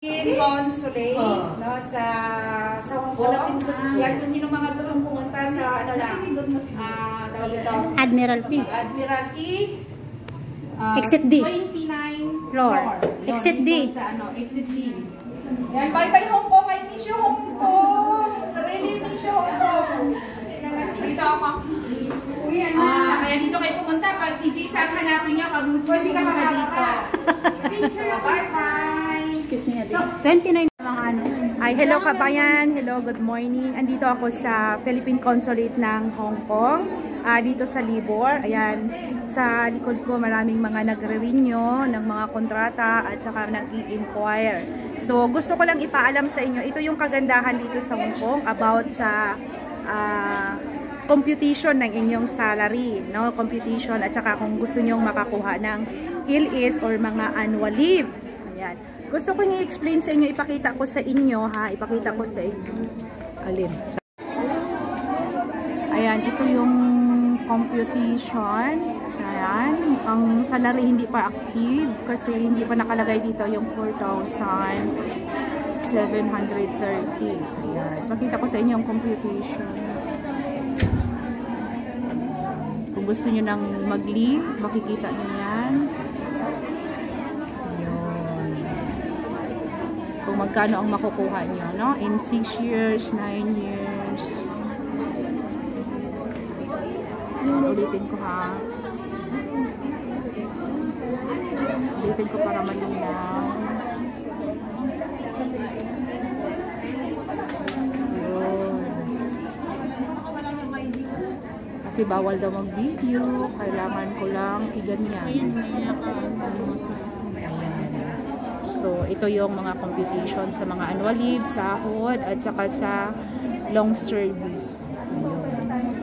In consulate, Oh. no, sa sa Hong Kong. Yan kung sino mga gustong pumunta sa ano lang, ah, tawag ito, Admiralty. Admiralty. ah, Exit D. 29 Floor. Exit dito D. Sa ano, exit D. Yan, bye-bye Hong Kong. I miss you Hong Kong. Really miss you Hong Kong. Dito ako. Ah, kaya dito kayo pumunta. Pag si Jisang hanapin niya, pag gusto Pwede ka pumunta makakaka. Bye-bye. Excuse me, ate. 29 mga ano. Ay, hello kabayan. Hello, good morning. Andito ako sa Philippine Consulate ng Hong Kong. Ah, dito sa Libor. Ayan, sa likod ko maraming mga nagre-renew ng mga kontrata at saka nag-i-inquire. So, gusto ko lang ipaalam sa inyo, ito yung kagandahan dito sa Hong Kong about sa ah, computation ng inyong salary, no? Computation at saka kung gusto nyong makakuha ng KILIS or mga annual leave. Ayan. Gusto ko i-explain sa inyo, ipakita ko sa inyo ha, ipakita ko sa inyo. Alin? Ayan, ito yung computation. Ayan, ang salary hindi pa active kasi hindi pa nakalagay dito yung 4,730. Ayan, ipakita ko sa inyo yung computation. Kung gusto nyo nang mag-leave, makikita nyo yan. Kung magkano ang makukuha nyo, no? In 6 years, 9 years. Ulitin ko ha. Ulitin ko para malinaw. Kasi bawal daw mag-video. Kailangan ko lang i-ganyan. Ayan. So, ito yung mga computation sa mga annual leave, sahod, at saka sa long service. Ayun.